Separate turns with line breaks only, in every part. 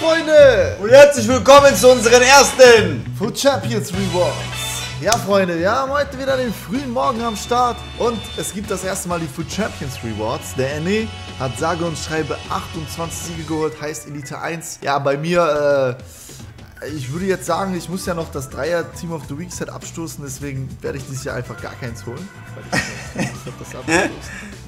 Freunde!
Und herzlich willkommen zu unseren ersten
Food Champions Rewards. Ja, Freunde, wir haben heute wieder den frühen Morgen am Start und es gibt das erste Mal die Food Champions Rewards. Der NE hat sage und schreibe 28 Siege geholt, heißt Elite 1. Ja, bei mir, äh, ich würde jetzt sagen, ich muss ja noch das Dreier Team of the Week Set abstoßen, deswegen werde ich dieses Jahr einfach gar keins holen.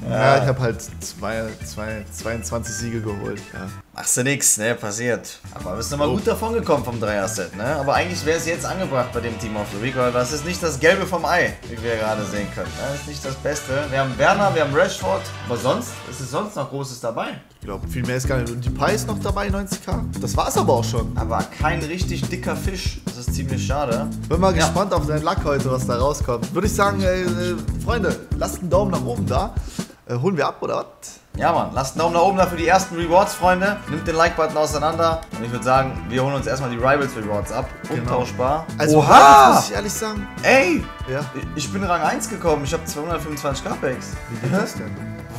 Ja, ich habe halt zwei, zwei, 22 Siege geholt. Ja.
Machst du nix, ne? Passiert. Aber bist du mal gut davon gekommen vom Dreier-Set, ne? Aber eigentlich wäre es jetzt angebracht bei dem Team of the Week, weil das ist nicht das Gelbe vom Ei, wie wir gerade sehen können. Ne? Das ist nicht das Beste. Wir haben Werner, wir haben Rashford. Aber sonst, ist es sonst noch Großes dabei?
Ich glaube, viel mehr ist gar nicht. Und die Pi ist noch dabei, 90k. Das war's aber auch schon.
Aber kein richtig dicker Fisch. Das ist ziemlich schade.
Bin mal
Ja.
gespannt auf deinen Lack heute, was da rauskommt. Würde ich sagen, äh, äh, Freunde, lasst einen Daumen nach oben da. Äh, holen wir ab, oder was?
Ja, Mann. Lasst einen Daumen nach oben da für die ersten Rewards, Freunde. Nimmt den Like-Button auseinander. Und ich würde sagen, wir holen uns erstmal die Rivals Rewards ab. Untauschbar.
Also,
Oha!
muss ich ehrlich sagen.
Ey!
Ja.
Ich bin Rang 1 gekommen. Ich habe 225 K-Packs.
Wie geht das denn?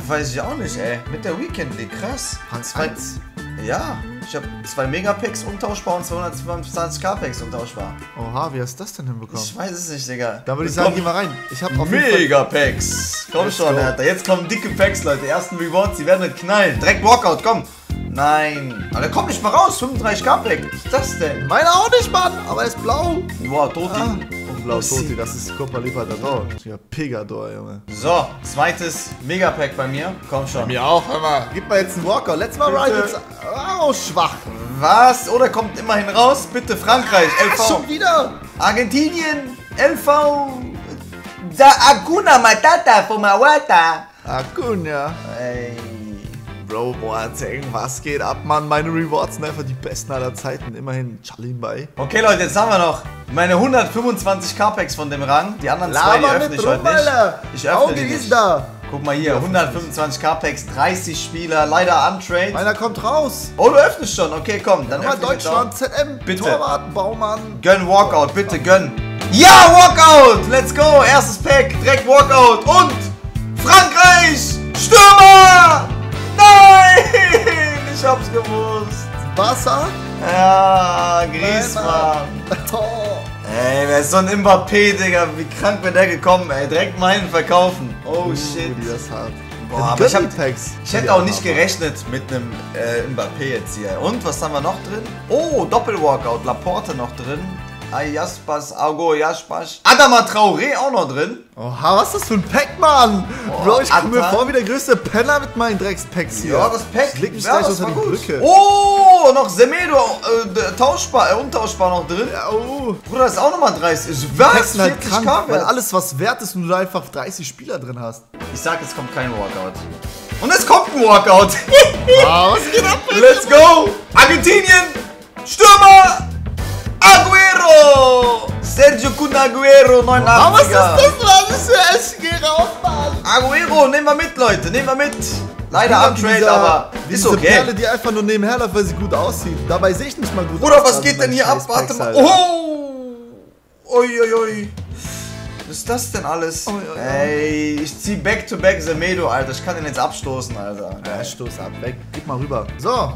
Weiß ich auch nicht, ey. Mit der Weekend League, krass.
Rang
Zwei-
1.
Ja, ich habe zwei Megapacks untauschbar und 225 K-Packs untauschbar.
Oha, wie hast du das denn hinbekommen?
Ich weiß es nicht, Digga.
Dann würde ich sagen, geh mal rein. Ich habe auf.
Megapacks. Komm
Let's
schon,
go.
Alter. Jetzt kommen dicke Packs, Leute. Die ersten Rewards, die werden nicht knallen. Direkt Walkout, komm. Nein. Aber der kommt nicht mal raus. 35 K-Pack. Was ist das denn?
Meiner auch nicht, Mann, aber er ist blau.
Wow, Toti.
Ah. Und blau. Toti, das ist Copa Libertador. Ja, Pegador, Junge.
So, zweites Megapack bei mir. Komm schon.
Mir auch, hör mal. Gib mal jetzt einen Walker. Letztes Mal. Rivals. Oh, schwach.
Was? Oder kommt immerhin raus? Bitte Frankreich,
Ah,
LV.
schon wieder.
Argentinien, LV. Da Akuna Matata von Mawata.
Acuna.
Ey.
Bro, Boateng, was geht ab, Mann? Meine Rewards sind einfach die besten aller Zeiten. Immerhin Chalim bei.
Okay, Leute, jetzt haben wir noch meine 125 K-Packs von dem Rang. Die anderen zwei, die öffne ich heute nicht. Ich öffne
Auge
die
ist
nicht.
da.
Guck mal hier, 125 K-Packs, 30 Spieler, leider untrade.
Meiner kommt raus.
Oh, du öffnest schon. Okay, komm, dann öffne ich
Deutschland, ZM,
Bitte.
Torwart, Baumann.
Gönn Walkout, bitte gönn. Ja, Walkout! Let's go! Erstes Pack, direkt Walkout und Frankreich! Stürmer! Nein! Ich hab's gewusst.
Wasser.
Ja, Griezmann.
Oh.
Ey, wer ist so ein Mbappé, Digga? Wie krank wäre der gekommen, ey? Direkt hin verkaufen. Oh shit.
Die das hart.
Boah, aber ich, hab, ich hätte auch nicht gerechnet mit einem äh, Mbappé jetzt hier. Und was haben wir noch drin? Oh, Doppelwalkout, Laporte noch drin. Ayaspas, Ago, Jaspas. Adama Traoré auch noch drin.
Oha, was ist das für ein Pack, Mann? Bro, ich komme mir vor wie der größte Penner mit meinen Dreckspacks hier.
Ja, das Pack.
Ich leg mich
ja,
gleich unter die
gut.
Brücke.
Oh, noch Semedo, äh, tauschbar, äh, untauschbar noch drin.
Ja, oh.
Bruder, ist auch nochmal 30. Ist
Die
Was?
Packs sind halt
40k
krank, weil
wert.
alles was wert ist und du einfach 30 Spieler drin hast.
Ich sag, es kommt kein Walkout. Und es kommt ein Walkout.
Ah, was geht ab?
Let's go! Argentinien! Stürmer! Aguero! Sergio Kun Aguero, 89er.
Ah, was ist das? Das ist echt, geh rauf, Mann.
Aguero, nehmen wir mit, Leute, nehmen wir mit. Leider untrade,
Dieser-
aber ist okay.
Perle, die einfach nur nebenher läuft, weil sie gut aussieht. Dabei sehe ich nicht mal gut
Bruder,
aus.
was geht denn hier ab? Warte mal.
halt.
Oh! Uiuiui. Was ist das denn alles?
Ui, ui, ui.
Ey, ich zieh back-to-back Semedo, Alter. Ich kann den jetzt abstoßen, Alter.
Ja, stoß ab, weg. Gib mal rüber. So,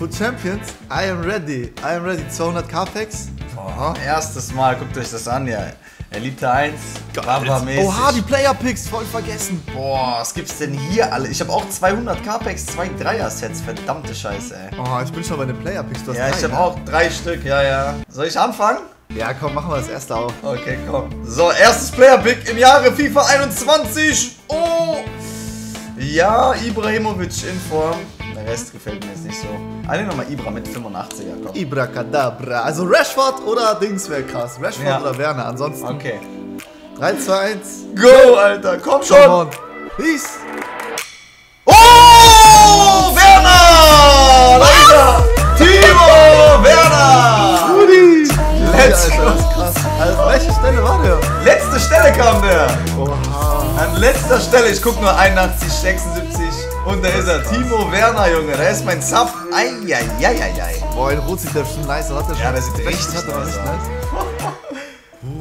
Food Champions, I am ready. I am ready. 200k Packs.
Boah, erstes Mal, guckt euch das an, ja. Elite 1, Baba-mäßig.
Oha, die Player Picks, voll vergessen.
Boah, was gibt's denn hier alle? Ich habe auch 200 K-Packs, zwei Dreier-Sets. Verdammte Scheiße, ey.
Oh, ich bin schon bei den Player Picks. Du hast
Ja, ich
drei,
habe
ne?
auch drei Stück, ja, ja. Soll ich anfangen?
Ja, komm, machen wir das erste auf.
Okay, komm. So, erstes Player-Pick im Jahre FIFA 21. Oh! Ja, Ibrahimovic in Form. Rest gefällt mir jetzt nicht so. Eine nochmal Ibra mit 85er, komm.
Ibra Kadabra. Also Rashford oder Dings wäre krass. Rashford
Ja.
oder Werner. Ansonsten
Okay.
3, 2, 1.
Go, Alter, komm
Come
schon!
on. Peace.
Oh, Werner! Leider! Timo Werner!
Rudi.
Let's go!
das ist krass. Also, welche Stelle war der?
Letzte Stelle kam der!
Oha.
An letzter Stelle, ich guck nur 81, 76 und da ist er. Timo Werner, Junge, da ist mein Saft. Eieieiei.
Boah, in Rot sieht der schon nice aus. Hat der schon
Ja, der sieht richtig nice aus.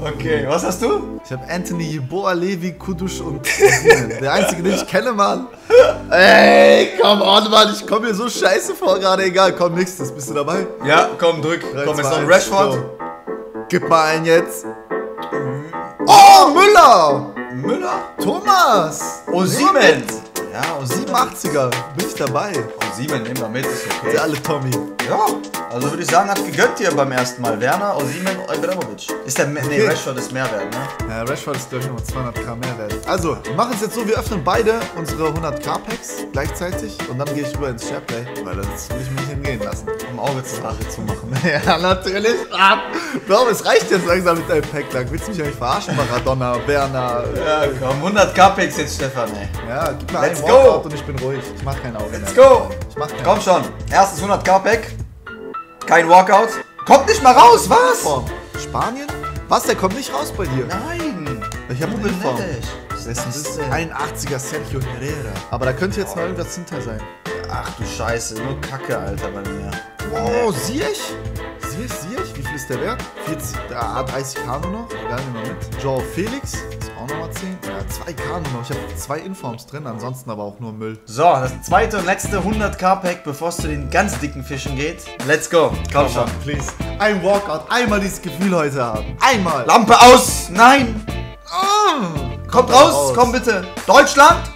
Okay, was hast du?
Ich habe Anthony Yeboah, Levi, Kudusch und. Der einzige, den ich kenne, Mann. Ey, komm on, Mann. Ich komme mir so scheiße vor gerade. Egal, komm, nächstes. Bist du dabei?
Ja, komm, drück.
Drei,
komm, jetzt noch Rashford.
Gib mal einen jetzt. Oh, Müller.
Müller.
Thomas.
Osimhen. Ja, Osimhen.
87er. Bin ich dabei.
Osimhen nehmen wir mit, ist okay.
alle Tommy.
Ja, also würde ich sagen, hat gegönnt hier beim ersten Mal. Werner, Osimhen, Ibrahimovic. Ist der, Me- nee,
Okay.
Rashford ist Mehrwert, ne?
Ja, Rashford ist glaube ich noch 200k Mehrwert. Also, wir machen es jetzt so, wir öffnen beide unsere 100k-Packs gleichzeitig und dann gehe ich rüber ins Shareplay, weil das will ich mir nicht entgehen lassen.
Um Auge zu machen.
zu machen. Ja, natürlich. Ah, Bro, es reicht jetzt langsam mit deinem Pack lang. Willst du mich eigentlich verarschen, Maradona, Werner?
Ja, komm, 100 K-Picks jetzt, Stefan, ey.
Ja, gib mir
Let's
einen
go.
Walkout und ich bin ruhig. Ich mach kein Auge
Let's
mehr.
go!
Ich mach kein
Komm schon, erstes 100 K-Pack. Kein Walkout. Kommt nicht mal raus, was?
Form. Spanien? Was, der kommt nicht raus bei dir?
Nein.
Ich hab.
Was
Das
ist
ein 81er Sergio Herrera. Aber da könnte jetzt noch irgendwas hinter sein.
Ach du Scheiße, nur Kacke, Alter, bei mir.
Oh, Ziyech? Ziyech, Ziyech? Wie viel ist der wert? 40, der hat 30k nur noch. Egal, nehmen wir mit. Joe Felix, auch nochmal 10. Ja, 2k nur noch. Ich habe zwei Informs drin, ansonsten aber auch nur Müll.
So, das zweite und letzte 100 K-Pack, bevor es zu den ganz dicken Fischen geht. Let's go. Komm schon.
please. Ein Walkout, einmal dieses Gefühl heute haben. Einmal.
Lampe aus! Nein!
Ah,
Kommt raus, komm bitte. Deutschland?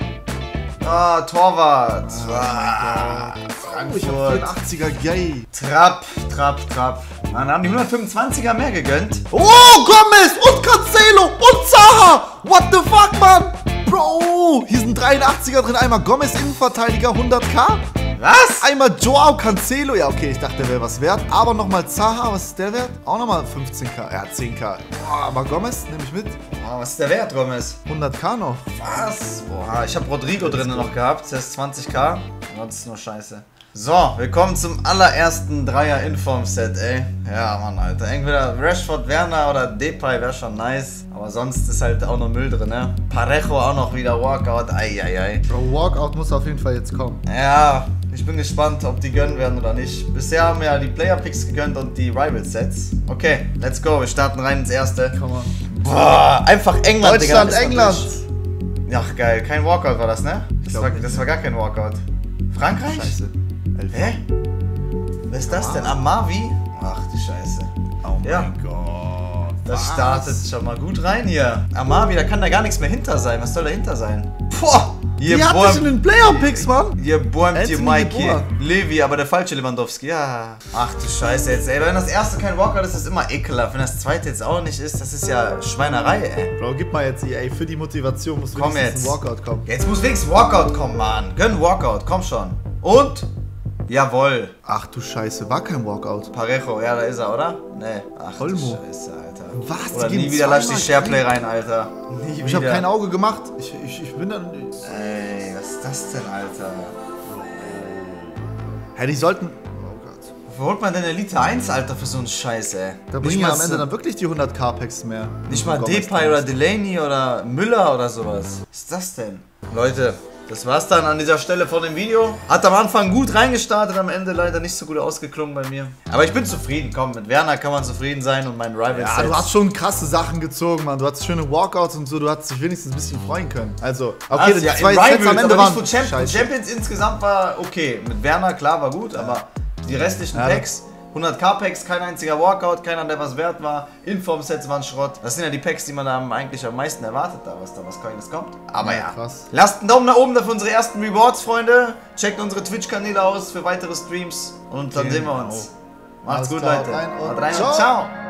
Ah, Torwart. Ah,
Oh, ich
Frankfurt.
hab 84er Gay.
Trapp, Trapp, Trapp. Mann, haben die 125er mehr gegönnt?
Oh, Gomez und Cancelo und Zaha. What the fuck, Mann? Bro, hier sind 83er drin. Einmal Gomez Innenverteidiger, 100k.
Was?
Einmal Joao Cancelo. Ja, okay, ich dachte, der wäre was wert. Aber nochmal Zaha, was ist der wert? Auch nochmal 15k. Ja, 10k. Boah, aber Gomez nehme ich mit.
Ah, was ist der Wert, Gomez?
100k noch.
Was? Boah, ich habe Rodrigo drinnen noch gehabt. Das ist 20k. Ansonsten nur scheiße. So, willkommen zum allerersten Dreier-Inform-Set, ey. Ja, Mann, Alter. Entweder Rashford, Werner oder Depay wäre schon nice. Aber sonst ist halt auch noch Müll drin, ne? Parejo auch noch wieder Walkout. Eieiei.
Bro, Walkout muss auf jeden Fall jetzt kommen.
Ja, ich bin gespannt, ob die gönnen werden oder nicht. Bisher haben wir ja die Player-Picks gegönnt und die Rival-Sets. Okay, let's go. Wir starten rein ins erste.
Komm mal.
Boah, einfach England,
Deutschland,
Digga.
England.
Ja, geil. Kein Walkout war das, ne? Das, war, das war gar kein Walkout. Frankreich?
Scheiße. Elf.
Hä? Wer ist das denn? Amavi? Ach du Scheiße.
Oh mein
Ja.
Gott.
Das
Was?
startet schon mal gut rein hier. Amavi, da kann da gar nichts mehr hinter sein. Was soll dahinter sein? Boah! Ihr
Die hat in den Player-Picks, Mann.
Ihr bäumt ihr Mike hier. Levi, aber der falsche Lewandowski. Ja. Ach du Scheiße jetzt, ey. Wenn das erste kein Walkout ist, ist das immer ekelhaft. Wenn das zweite jetzt auch nicht ist, das ist ja Schweinerei, ey.
Bro, gib mal jetzt, ey, für die Motivation muss
Komm
wenigstens
jetzt.
ein Walkout kommen.
Jetzt muss wenigstens Walkout kommen, Mann. Gönn Walkout, komm schon. Und? Jawohl.
Ach du Scheiße, war kein Walkout.
Parejo, ja, da ist er, oder? Nee. Ach
Olmo.
du Scheiße, Alter.
Was?
Oder nie wieder lass die Shareplay rein, Alter. Nie
Ich habe
wieder.
kein Auge gemacht. Ich, ich, ich bin dann.
Ey, was ist das denn, Alter?
Hä, die sollten. Oh Gott.
Wo holt man denn Elite 1, Alter, für so einen Scheiß, ey?
Da bringen ja
mal
am Ende dann wirklich die 100k-Packs mehr.
Nicht mal Depay oder. Delaney oder Müller oder sowas. Was ist das denn? Leute, das war's dann an dieser Stelle von dem Video. Hat am Anfang gut reingestartet, am Ende leider nicht so gut ausgeklungen bei mir. Aber ich bin zufrieden, komm, mit Werner kann man zufrieden sein und mein Rival
Ja, du hast schon krasse Sachen gezogen, Mann. Du hattest schöne Walkouts und so. Du hast dich wenigstens ein bisschen freuen können. Also, okay,
Okay,
die
ja,
zwei
in
Sets
Rivals,
am Ende waren
Champions. Champions insgesamt war okay. Mit Werner, klar, war gut, aber die restlichen
Ja,
Packs, 100k Packs, kein einziger Walkout, keiner, der was wert war. Inform-Sets waren Schrott. Das sind ja die Packs, die man da eigentlich am meisten erwartet, da was da was Kleines kommt. Aber
Ja,
ja,
krass.
lasst einen Daumen nach oben da für unsere ersten Rewards, Freunde. Checkt unsere Twitch-Kanäle aus für weitere Streams und dann sehen wir uns. Macht's
Alles
gut,
klar,
Leute.
rein und
rein
ciao.
und ciao.